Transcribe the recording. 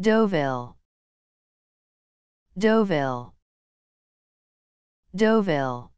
Deauville. Deauville. Deauville.